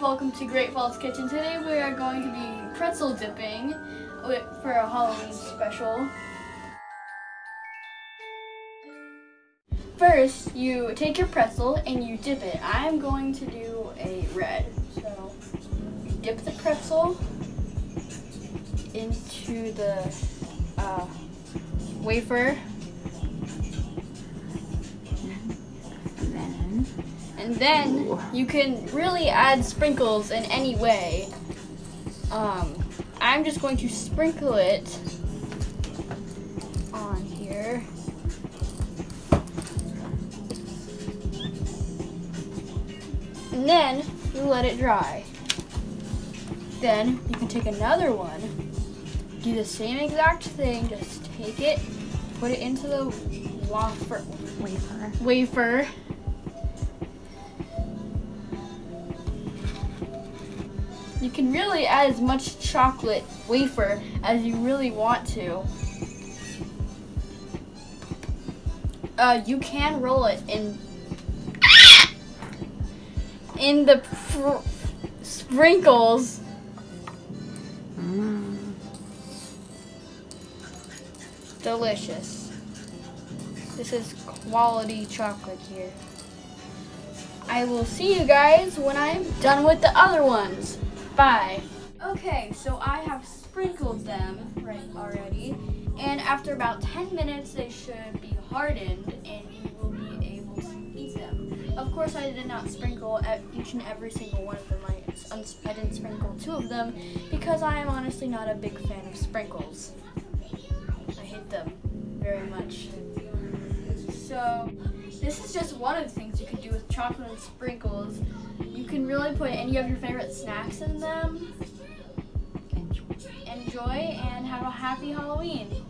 welcome to Gravity Falls Kitchen. Today we are going to be pretzel dipping for a Halloween special. First, you take your pretzel and you dip it. I'm going to do a red. So, you dip the pretzel into the uh, wafer. And then you can really add sprinkles in any way. Um, I'm just going to sprinkle it on here. And then you let it dry. Then you can take another one, do the same exact thing, just take it, put it into the wafer, wafer. wafer. You can really add as much chocolate wafer as you really want to. Uh, you can roll it in in the pr- sprinkles. Delicious. This is quality chocolate here. I will see you guys when I'm done with the other ones. Bye. Okay, so I have sprinkled them right already, and after about 10 minutes they should be hardened and you will be able to eat them. Of course, I did not sprinkle at each and every single one of them. I, I didn't sprinkle two of them because I am honestly not a big fan of sprinkles. I hate them very much. So, this is just one of the things you can do with chocolate and sprinkles. Can really put any of your favorite snacks in them. Enjoy. Enjoy and have a happy Halloween.